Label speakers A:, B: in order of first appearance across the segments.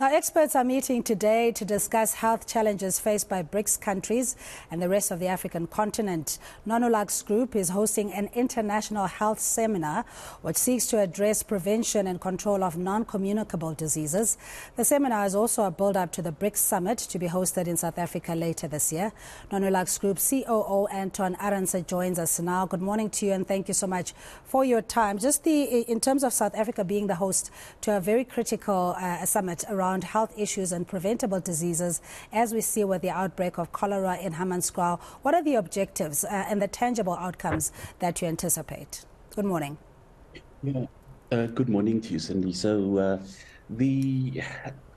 A: Now, experts are meeting today to discuss health challenges faced by BRICS countries and the rest of the African continent. Numolux Group is hosting an international health seminar which seeks to address prevention and control of non-communicable diseases. The seminar is also a build-up to the BRICS summit to be hosted in South Africa later this year. Numolux Group COO Anton Arendse joins us now. Good morning to you and thank you so much for your time. Just the in terms of South Africa being the host to a very critical uh, summit around around health issues and preventable diseases as we see with the outbreak of cholera in Hammanskraal. What are the objectives uh, and the tangible outcomes that you anticipate? Good morning.
B: Yeah. Uh, good morning to you, Cindy. So, uh, the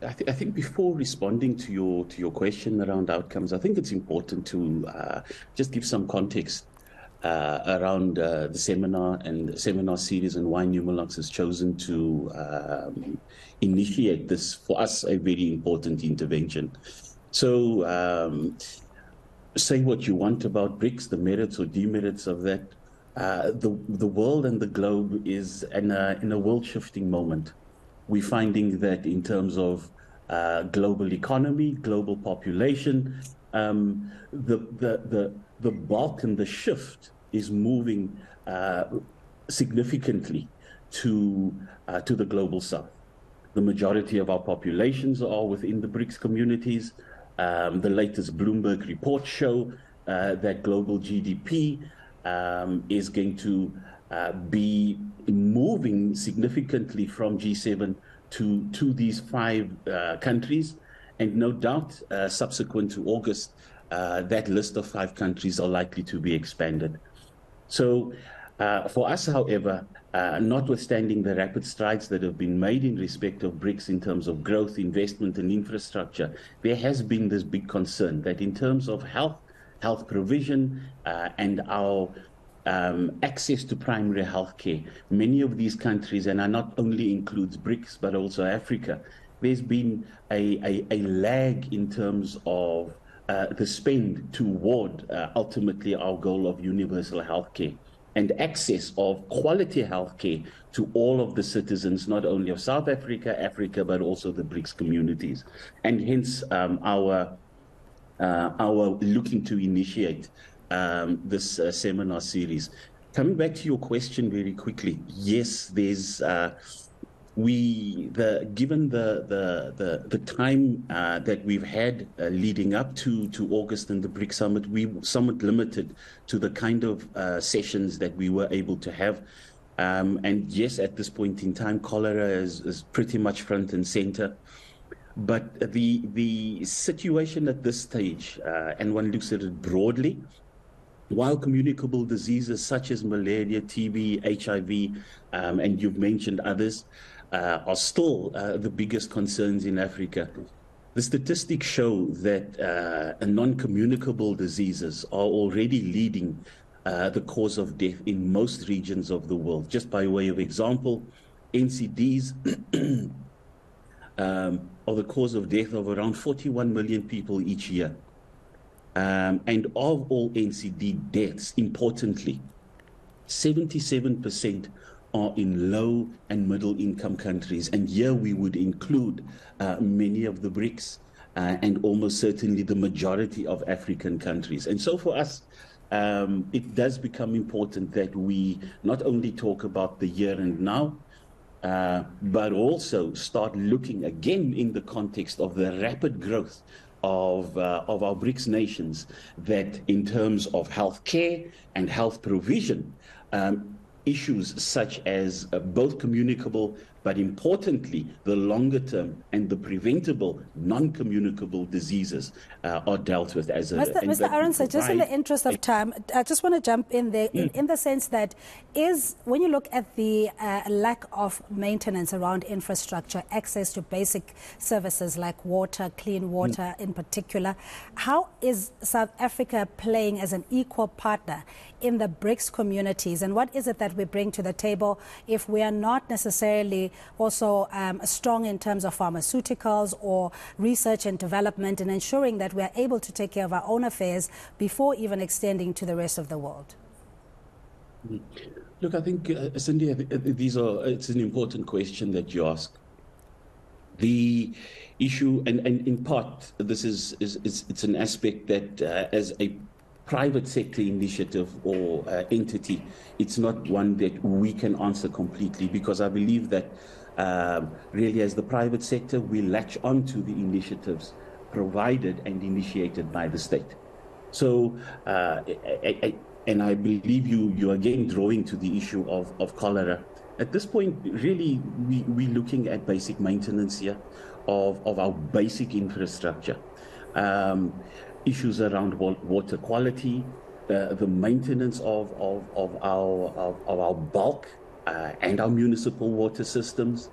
B: I, th- I, think before responding to your to your question around outcomes, I think it's important to uh, just give some context uh, around uh, the seminar and the seminar series and why Numolux has chosen to um, initiate this, for us, a very important intervention. So, um, say what you want about BRICS, the merits or demerits of that. Uh, the the world and the globe is in a, in a world shifting moment. We're finding that in terms of uh, global economy, global population, um, the, the the the bulk and the shift is moving uh, significantly to uh, to the global south. The majority of our populations are within the BRICS communities. Um, the latest Bloomberg reports show uh, that global GDP um, is going to uh, be moving significantly from G7 to to these five uh, countries, and no doubt, uh, subsequent to August, that list of five countries are likely to be expanded. So, uh, for us, however, uh, notwithstanding the rapid strides that have been made in respect of BRICS in terms of growth, investment, and infrastructure, there has been this big concern that in terms of health, health provision, uh, and our um, access to primary health care, many of these countries, and I not only includes BRICS but also Africa, there's been a, a, a lag in terms of uh, the spend toward uh, ultimately our goal of universal health care and access of quality health care to all of the citizens, not only of South Africa, Africa, but also the BRICS communities. And hence um, our, uh, our looking to initiate um, this uh, seminar series. Coming back to your question very quickly, yes, there's uh, we the given the the the, the time uh, that we've had uh, leading up to to August and the BRIC summit, we somewhat limited to the kind of uh, sessions that we were able to have. Um, and yes, at this point in time, cholera is, is pretty much front and center. But the the situation at this stage, uh, and one looks at it broadly, while communicable diseases such as malaria, TB, HIV, um, and you've mentioned others, are still uh, the biggest concerns in Africa. The statistics show that uh, non communicable diseases are already leading uh, the cause of death in most regions of the world. Just by way of example, NCDs um, are the cause of death of around 41 million people each year. Um, and of all NCD deaths, importantly, 77% are in low and middle income countries. And here we would include uh, many of the BRICS uh, and almost certainly the majority of African countries. And so for us, um, it does become important that we not only talk about the here and now, uh, but also start looking again in the context of the rapid growth of, uh, of our BRICS nations that in terms of health care and health provision, um, issues such as uh, both communicable but importantly, the longer term and the preventable non-communicable diseases uh, are dealt with as a.
A: Mr. Mr. Arendse, just in the interest of time, I just want to jump in there in, in the sense that is when you look at the uh, lack of maintenance around infrastructure, access to basic services like water, clean water mm. in particular, how is South Africa playing as an equal partner in the BRICS communities, and what is it that we bring to the table if we are not necessarily also um, strong in terms of pharmaceuticals or research and development and ensuring that we are able to take care of our own affairs before even extending to the rest of the world?
B: Look, I think, uh, Cindy, these are, it's an important question that you ask. The, issue, and, and in part, this is, is, is it's an aspect that uh, as a private sector initiative or uh, entity, it's not one that we can answer completely because I believe that um, really as the private sector, we latch onto the initiatives provided and initiated by the state. So, uh, I, I, and I believe you, you again drawing to the issue of, of cholera. At this point, really, we, we're looking at basic maintenance here of, of our basic infrastructure. Um, issues around water quality, uh, the maintenance of, of, of, our, of, of our bulk uh, and our municipal water systems.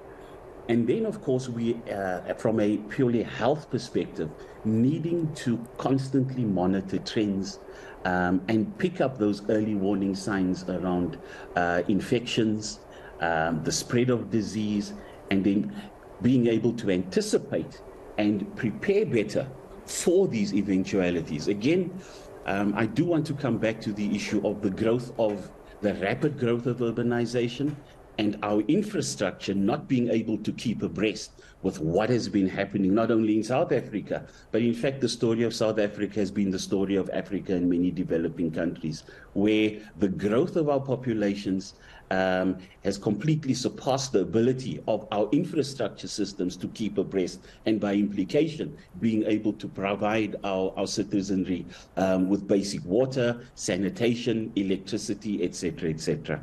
B: And then, of course, we, uh, from a purely health perspective, needing to constantly monitor trends um, and pick up those early warning signs around uh, infections, um, the spread of disease, and then being able to anticipate and prepare better for these eventualities. Again, um, I do want to come back to the issue of the growth of the rapid growth of urbanization and our infrastructure not being able to keep abreast with what has been happening, not only in South Africa, but in fact, the story of South Africa has been the story of Africa and many developing countries, where the growth of our populations um, has completely surpassed the ability of our infrastructure systems to keep abreast, and by implication, being able to provide our, our citizenry um, with basic water, sanitation, electricity, etc., etc.